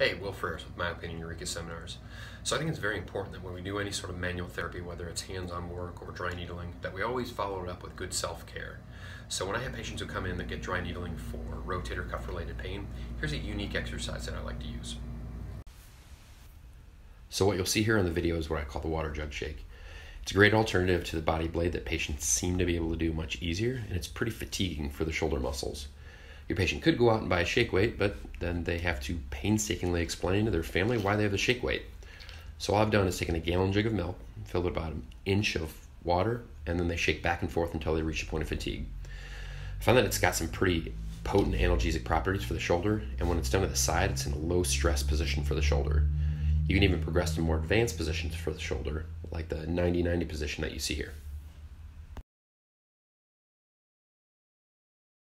Hey, Will Freres with Myopain Eureka Seminars. So I think it's very important that when we do any sort of manual therapy, whether it's hands-on work or dry needling, that we always follow it up with good self-care. So when I have patients who come in that get dry needling for rotator cuff related pain, here's a unique exercise that I like to use. So what you'll see here on the video is what I call the water jug shake. It's a great alternative to the body blade that patients seem to be able to do much easier, and it's pretty fatiguing for the shoulder muscles. Your patient could go out and buy a shake weight, but then they have to painstakingly explain to their family why they have the shake weight. So all I've done is taken a gallon jug of milk, filled with about an inch of water, and then they shake back and forth until they reach a point of fatigue. I found that it's got some pretty potent analgesic properties for the shoulder, and when it's done to the side, it's in a low stress position for the shoulder. You can even progress to more advanced positions for the shoulder, like the 90 90 position that you see here.